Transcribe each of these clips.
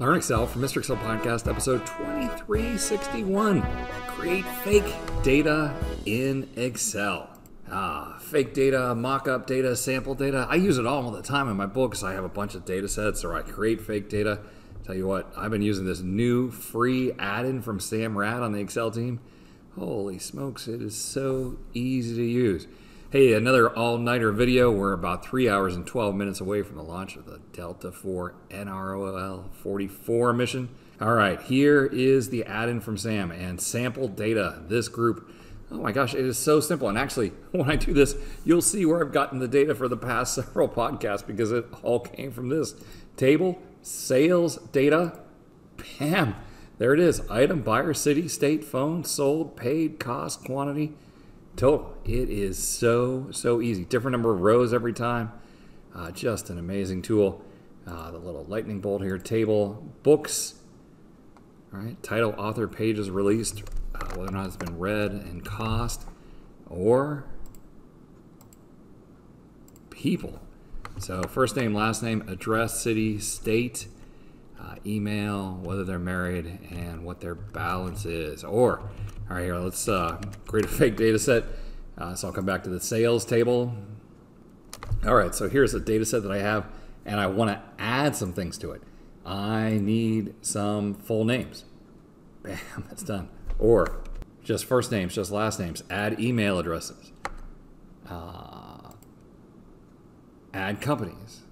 Learn Excel from Mr. Excel Podcast, episode 2361. Create fake data in Excel. Ah, fake data, mock up data, sample data. I use it all the time in my books. I have a bunch of data sets or I create fake data. Tell you what, I've been using this new free add in from Sam Rad on the Excel team. Holy smokes, it is so easy to use. Hey, another all nighter video. We're about three hours and 12 minutes away from the launch of the Delta 4 NROL 44 mission. All right, here is the add in from Sam and sample data. This group, oh my gosh, it is so simple. And actually, when I do this, you'll see where I've gotten the data for the past several podcasts because it all came from this table, sales data, bam. There it is item, buyer, city, state, phone, sold, paid, cost, quantity Total. It is so, so easy. Different number of rows every time. Uh, just an amazing tool. Uh, the little lightning bolt here, table, books, all right, title, author, pages released, uh, whether or not it's been read, and cost, or people. So first name, last name, address, city, state, email, whether they're married, and what their balance is. Or all right, here, let's uh, create a fake data set. Uh, so I'll come back to the sales table. All right, so here's a data set that I have, and I want to add some things to it. I need some full names. Bam, that's done. Or just first names, just last names. Add email addresses. Uh, add companies.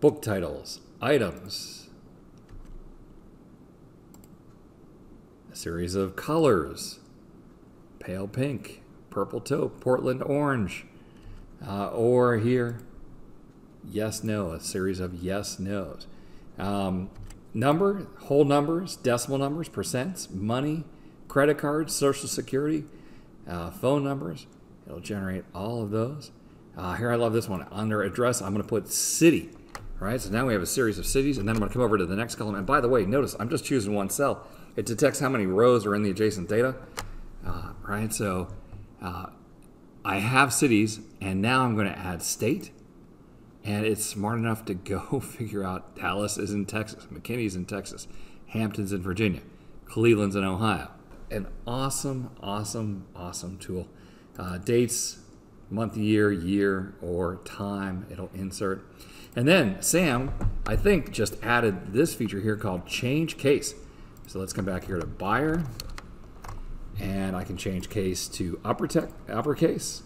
Book titles, items, a series of colors pale pink, purple taupe, Portland orange, uh, or here, yes, no, a series of yes, no's. Um, number, whole numbers, decimal numbers, percents, money, credit cards, social security, uh, phone numbers. It'll generate all of those. Uh, here, I love this one. Under address, I'm going to put city. All right, so now we have a series of cities, and then I'm to come over to the next column. And by the way, notice I'm just choosing one cell. It detects how many rows are in the adjacent data, uh, right? So uh, I have cities, and now I'm going to add state, and it's smart enough to go figure out Dallas is in Texas, McKinney's in Texas, Hampton's in Virginia, Cleveland's in Ohio. An awesome, awesome, awesome tool. Uh, dates, month, year, year, or time, it'll insert. And then Sam, I think, just added this feature here called change case. So let's come back here to buyer. And I can change case to upper tech, uppercase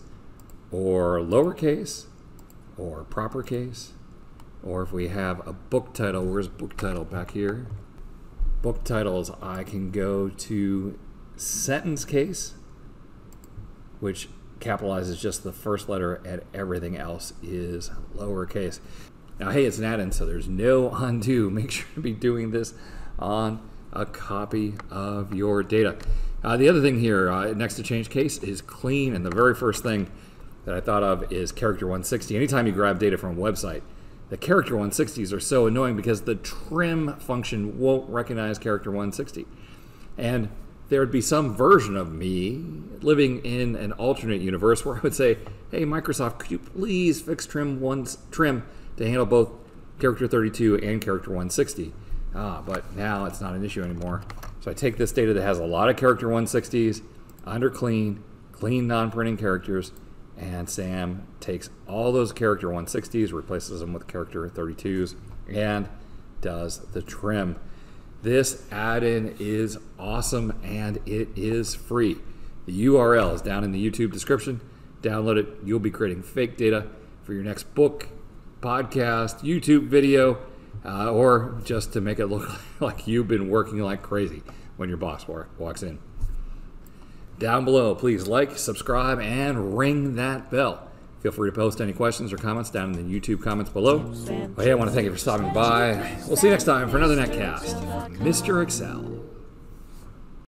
or lowercase or proper case. Or if we have a book title, where's book title back here? Book titles, I can go to sentence case, which capitalizes just the first letter and everything else is lowercase. Now, hey, it's an add-in, so there's no undo. Make sure to be doing this on a copy of your data. Uh, the other thing here, uh, next to change case, is clean. And the very first thing that I thought of is character 160. Anytime you grab data from a website, the character 160s are so annoying because the trim function won't recognize character 160. And there would be some version of me living in an alternate universe where I would say, "Hey Microsoft, could you please fix trim trim to handle both character 32 and character 160?" Ah, but now it's not an issue anymore. So I take this data that has a lot of character 160s, under clean, clean non-printing characters, and Sam takes all those character 160s, replaces them with character 32s, and does the trim. This add-in is awesome and it is free. The URL is down in the YouTube description. Download it. You'll be creating fake data for your next book, podcast, YouTube video, uh, or just to make it look like you've been working like crazy when your boss walks in. Down below, please like, subscribe, and ring that bell. Feel free to post any questions or comments down in the YouTube comments below. Well, hey, I want to thank you for stopping by. We'll see you next time for another netcast. Mr. Excel.